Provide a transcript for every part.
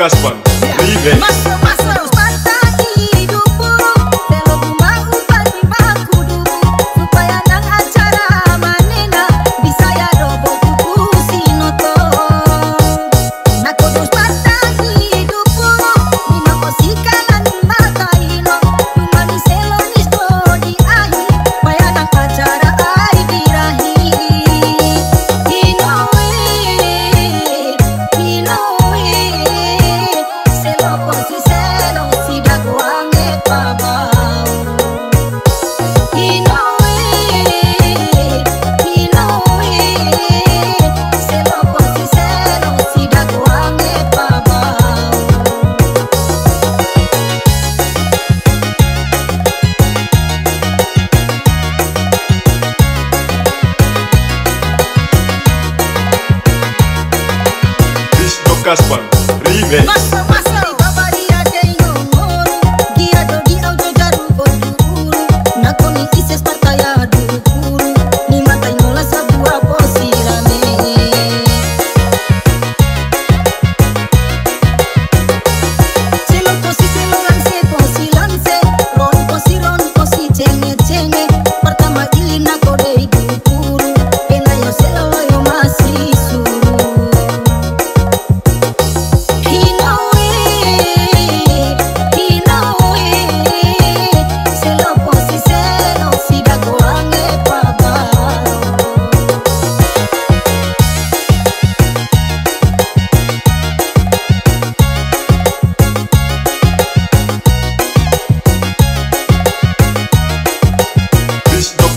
Gaspar. Leave it. Gaspar, remix.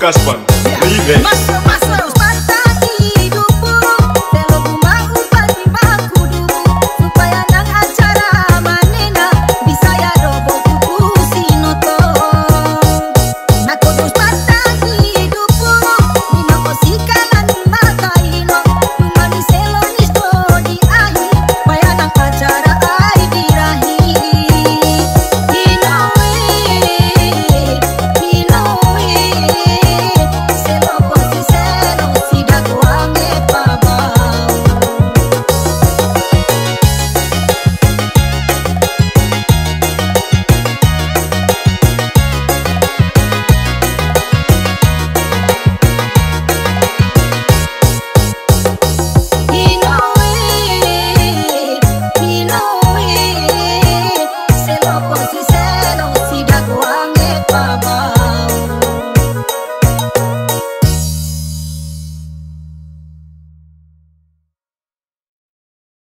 Gaspar. Leave it.